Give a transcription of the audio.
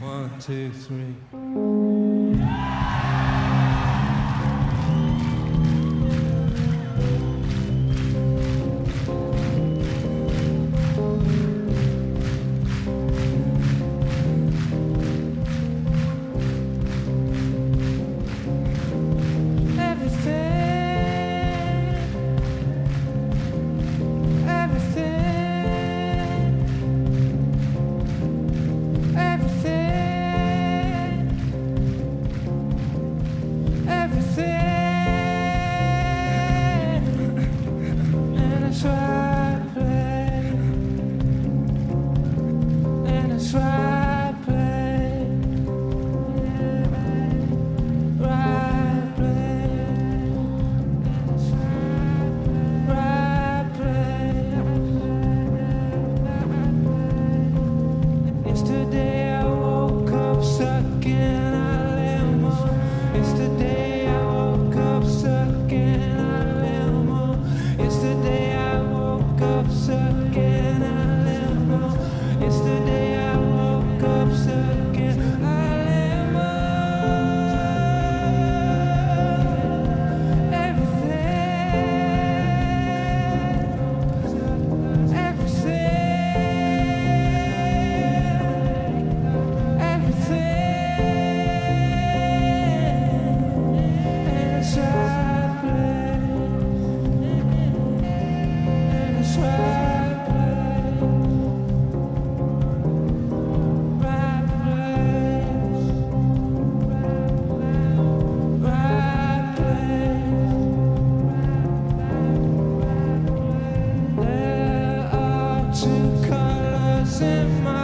One, two, three. two colors in my